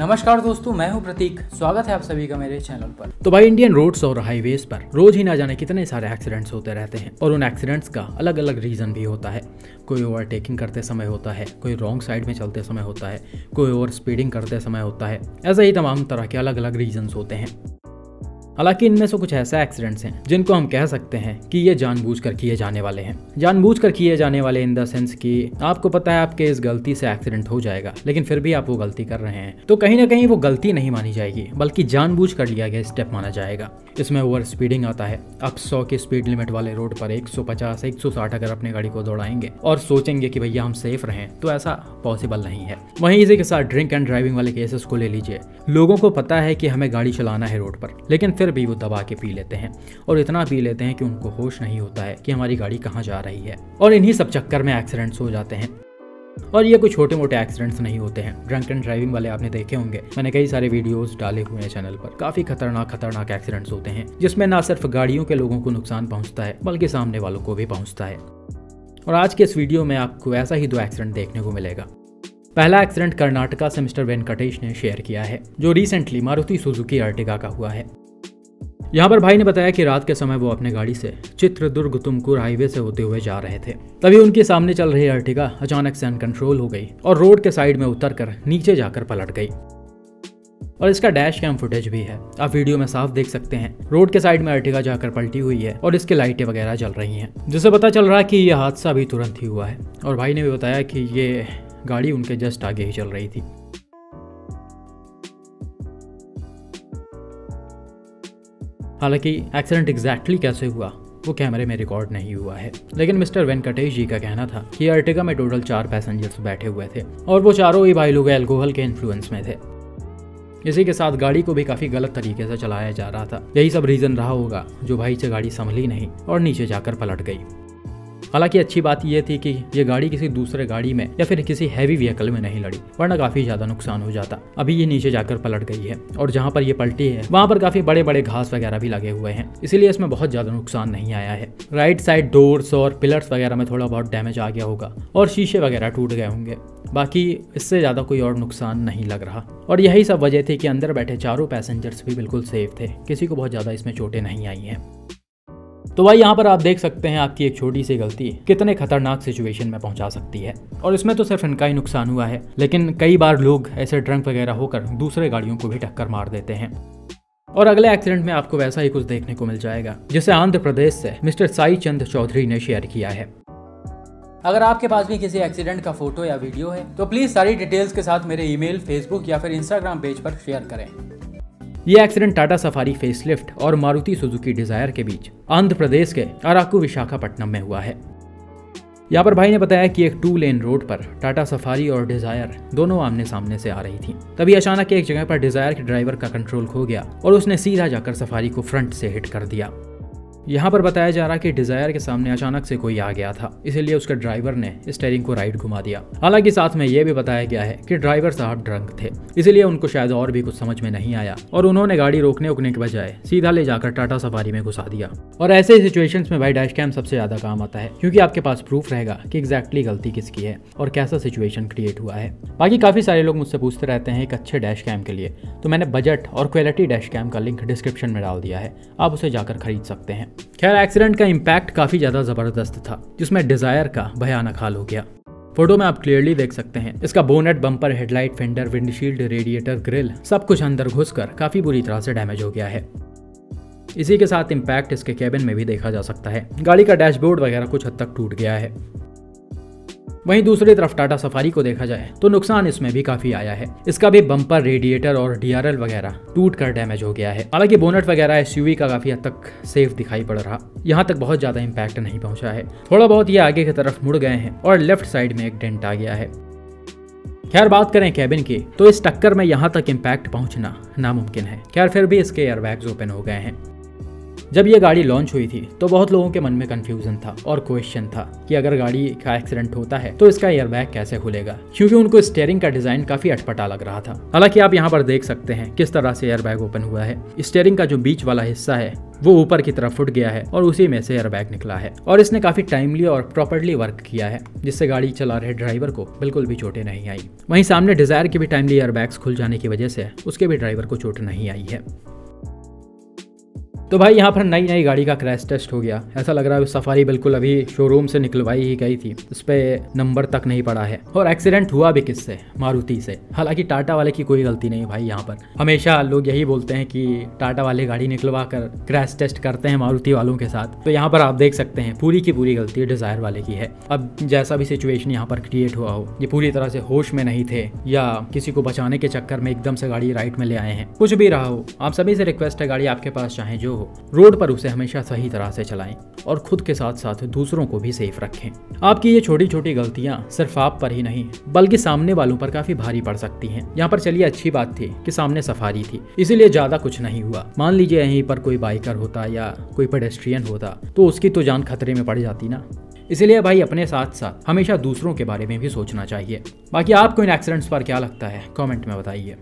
नमस्कार दोस्तों, मैं हूँ प्रतीक। स्वागत है आप सभी का मेरे चैनल पर। तो भाई इंडियन रोड्स और हाईवेज पर रोज ही ना जाने कितने सारे एक्सीडेंट्स होते रहते हैं और उन एक्सीडेंट्स का अलग अलग रीज़न भी होता है। कोई ओवरटेकिंग करते समय होता है, कोई रॉन्ग साइड में चलते समय होता है, कोई ओवर स्पीडिंग करते समय होता है। ऐसे ही तमाम तरह के अलग अलग रीजन होते हैं। हालाँकि इनमें से कुछ ऐसे एक्सीडेंट्स हैं, जिनको हम कह सकते हैं कि ये जानबूझकर किए जाने वाले हैं। जानबूझकर किए जाने वाले इन द सेंस कि आपको पता है आपके इस गलती से एक्सीडेंट हो जाएगा, लेकिन फिर भी आप वो गलती कर रहे हैं। तो कहीं ना कहीं वो गलती नहीं मानी जाएगी, बल्कि जानबूझ कर लिया गया स्टेप माना जाएगा। इसमें ओवर स्पीडिंग आता है। आप सौ के स्पीड लिमिट वाले रोड पर एक सौ पचास, एक सौ साठ अगर अपनी गाड़ी को दौड़ाएँगे और सोचेंगे कि भैया हम सेफ़ रहें तो ऐसा पॉसिबल नहीं है। वहीं इसी के साथ ड्रिंक एंड ड्राइविंग वाले केसेस को ले लीजिए। लोगों को पता है कि हमें गाड़ी चलाना है रोड पर, लेकिन फिर भी वो दबा के पी लेते हैं और इतना पी लेते हैं कि उनको होश नहीं होता है कि हमारी गाड़ी कहाँ जा रही है। और इन्हीं सब चक्कर में एक्सीडेंट्स हो जाते हैं। और ये कोई छोटे मोटे एक्सीडेंट्स नहीं होते हैं। ड्रंक एंड ड्राइविंग वाले आपने देखे होंगे। मैंने कई सारे वीडियोस डाले हुए हैं चैनल पर। काफ़ी खतरनाक खतरनाक एक्सीडेंट्स होते हैं, जिसमें ना सिर्फ़ गाड़ियों के लोगों को नुकसान पहुँचता है, बल्कि सामने वालों को भी पहुँचता है। और आज के इस वीडियो में आपको ऐसा ही दो एक्सीडेंट देखने को मिलेगा। पहला एक्सीडेंट कर्नाटका से मिस्टर वेंकटेश ने शेयर किया है, जो रिसेंटली मारुति सुजुकी अर्टिगा का हुआ है। यहाँ पर भाई ने बताया कि रात के समय वो अपने गाड़ी से चित्रदुर्ग तुमकुर हाईवे से होते हुए जा रहे थे। तभी उनके सामने चल रही अर्टिगा अचानक से अनकंट्रोल हो गई और रोड के साइड में उतर कर नीचे जाकर पलट गई। और इसका डैश कैम फुटेज भी है। आप वीडियो में साफ़ देख सकते हैं। रोड के साइड में अर्टिगा जाकर पलटी हुई है और इसके लाइटें वगैरह जल रही हैं, जिससे पता चल रहा है कि यह हादसा अभी तुरंत ही हुआ है। और भाई ने भी बताया कि ये गाड़ी उनके जस्ट आगे ही चल रही थी। हालाँकि एक्सीडेंट एग्जैक्टली कैसे हुआ, वो कैमरे में रिकॉर्ड नहीं हुआ है। लेकिन मिस्टर वेंकटेश जी का कहना था कि अर्टिका में टोटल चार पैसेंजर्स बैठे हुए थे और वो चारों ही भाई लोग एल्कोहल के इन्फ्लुएंस में थे। इसी के साथ गाड़ी को भी काफ़ी गलत तरीके से चलाया जा रहा था। यही सब रीज़न रहा होगा जो भाई से गाड़ी संभली नहीं और नीचे जाकर पलट गई। हालाँकि अच्छी बात यह थी कि ये गाड़ी किसी दूसरे गाड़ी में या फिर किसी हैवी व्हीकल में नहीं लड़ी, वरना काफ़ी ज़्यादा नुकसान हो जाता। अभी ये नीचे जाकर पलट गई है और जहाँ पर ये पलटी है, वहाँ पर काफ़ी बड़े बड़े घास वगैरह भी लगे हुए हैं, इसीलिए इसमें बहुत ज़्यादा नुकसान नहीं आया है। राइट साइड डोर्स और पिलर्स वगैरह में थोड़ा बहुत डैमेज आ गया होगा और शीशे वगैरह टूट गए होंगे। बाकी इससे ज़्यादा कोई और नुकसान नहीं लग रहा। और यही सब वजह थी कि अंदर बैठे चारों पैसेंजर्स भी बिल्कुल सेफ़ थे, किसी को बहुत ज़्यादा इसमें चोटें नहीं आई हैं। तो भाई यहाँ पर आप देख सकते हैं आपकी एक छोटी सी गलती कितने खतरनाक सिचुएशन में पहुँचा सकती है। और इसमें तो सिर्फ़ इनका ही नुकसान हुआ है लेकिन कई बार लोग ऐसे ड्रंक वगैरह होकर दूसरे गाड़ियों को भी टक्कर मार देते हैं। और अगले एक्सीडेंट में आपको वैसा ही कुछ देखने को मिल जाएगा जिसे आंध्र प्रदेश से मिस्टर साई चंद चौधरी ने शेयर किया है। अगर आपके पास भी किसी एक्सीडेंट का फ़ोटो या वीडियो है तो प्लीज़ सारी डिटेल्स के साथ मेरे ईमेल, फेसबुक या फिर इंस्टाग्राम पेज पर शेयर करें। ये एक्सीडेंट टाटा सफारी फेसलिफ्ट और मारुति सुजुकी डिज़ायर के बीच आंध्र प्रदेश के अराकू विशाखापट्टनम में हुआ है। यहाँ पर भाई ने बताया कि एक टू लेन रोड पर टाटा सफारी और डिज़ायर दोनों आमने सामने से आ रही थी। तभी अचानक एक जगह पर डिज़ायर के ड्राइवर का कंट्रोल खो गया और उसने सीधा जाकर सफारी को फ्रंट से हिट कर दिया। यहाँ पर बताया जा रहा कि डिज़ायर के सामने अचानक से कोई आ गया था, इसीलिए उसके ड्राइवर ने स्टेयरिंग को राइट घुमा दिया। हालाँकि साथ में यह भी बताया गया है कि ड्राइवर साहब ड्रंक थे, इसीलिए उनको शायद और भी कुछ समझ में नहीं आया और उन्होंने गाड़ी रोकने उकने के बजाय सीधा ले जाकर टाटा सफारी में घुसा दिया। और ऐसे सिचुएशन में भाई डैश कैम सबसे ज़्यादा काम आता है, क्योंकि आपके पास प्रूफ रहेगा कि एग्जैक्टली गलती किसकी है और कैसा सिचुएशन क्रिएट हुआ है। बाकी काफ़ी सारे लोग मुझसे पूछते रहते हैं एक अच्छे डैश कैम के लिए तो मैंने बजट और क्वालिटी डैश कैम का लिंक डिस्क्रिप्शन में डाल दिया है, आप उसे जाकर खरीद सकते हैं। खैर एक्सीडेंट का इम्पैक्ट काफ़ी ज़्यादा ज़बरदस्त था, जिसमें डिज़ायर का भयानक हाल हो गया। फ़ोटो में आप क्लियरली देख सकते हैं, इसका bonnet bumper headlight fender windshield radiator grille सब कुछ अंदर घुसकर काफ़ी बुरी तरह से डैमेज हो गया है। इसी के साथ इम्पैक्ट इसके कैबिन में भी देखा जा सकता है। गाड़ी का डैशबोर्ड वगैरह कुछ हद तक टूट गया है। वहीं दूसरी तरफ़ टाटा सफारी को देखा जाए तो नुकसान इसमें भी काफ़ी आया है। इसका भी बम्पर रेडिएटर और डीआरएल वगैरह टूट कर डैमेज हो गया है। हालाँकि बोनट वगैरह एस का काफ़ी हद तक सेफ़ दिखाई पड़ रहा। यहाँ तक बहुत ज़्यादा इम्पैक्ट नहीं पहुँचा है। थोड़ा बहुत ये आगे की तरफ़ मुड़ गए हैं और लेफ़्ट साइड में एक डेंट आ गया है। खैर, बात करें कैबिन की तो इस टक्कर में यहाँ तक इम्पैक्ट पहुँचना नामुमकिन है। खैर, फिर भी इसके एयरबैग्स ओपन हो गए हैं। जब ये गाड़ी लॉन्च हुई थी तो बहुत लोगों के मन में कंफ्यूजन था और क्वेश्चन था कि अगर गाड़ी का एक्सीडेंट होता है तो इसका एयरबैग कैसे खुलेगा? क्योंकि उनको स्टेयरिंग का डिज़ाइन काफ़ी अटपटा लग रहा था। हालाँकि आप यहाँ पर देख सकते हैं किस तरह से एयरबैग ओपन हुआ है। स्टेयरिंग का जो बीच वाला हिस्सा है, वो ऊपर की तरफ़ फुट गया है और उसी में से एयरबैग निकला है। और इसने काफ़ी टाइमली और प्रॉपरली वर्क किया है, जिससे गाड़ी चला रहे ड्राइवर को बिल्कुल भी चोटें नहीं आई। वहीं सामने डिज़ायर के भी टाइमली एयरबैग्स खुल जाने की वजह से, उसके भी ड्राइवर को चोट नहीं आई है। तो भाई यहाँ पर नई नई गाड़ी का क्रैश टेस्ट हो गया। ऐसा लग रहा है सफारी बिल्कुल अभी शोरूम से निकलवाई ही गई थी। उस पर नंबर तक नहीं पड़ा है। और एक्सीडेंट हुआ भी किससे? मारुति से। हालाँकि टाटा वाले की कोई गलती नहीं भाई यहाँ पर। हमेशा लोग यही बोलते हैं कि टाटा वाले गाड़ी निकलवा कर क्रैश टेस्ट करते हैं मारुति वालों के साथ। तो यहाँ पर आप देख सकते हैं, पूरी की पूरी गलती डिज़ायर वाले की है। अब जैसा भी सिचुएशन यहाँ पर क्रिएट हुआ हो, ये पूरी तरह से होश में नहीं थे या किसी को बचाने के चक्कर में एकदम से गाड़ी राइट में ले आए हैं। कुछ भी रहा हो, आप सभी से रिक्वेस्ट है, गाड़ी आपके पास चाहे जो हो। रोड पर उसे हमेशा सही तरह से चलाएँ और खुद के साथ साथ दूसरों को भी सेफ़ रखें। आपकी ये छोटी छोटी गलतियाँ सिर्फ़ आप पर ही नहीं, बल्कि सामने वालों पर काफ़ी भारी पड़ सकती हैं। यहाँ पर चलिए, अच्छी बात थी कि सामने सफारी थी, इसीलिए ज़्यादा कुछ नहीं हुआ। मान लीजिए यहीं पर कोई बाइकर होता या कोई पेडेस्ट्रियन होता तो उसकी तो जान खतरे में पड़ जाती ना। इसलिए भाई, अपने साथ साथ हमेशा दूसरों के बारे में भी सोचना चाहिए। बाकी आपको इन एक्सीडेंट्स पर क्या लगता है? कमेंट में बताइए।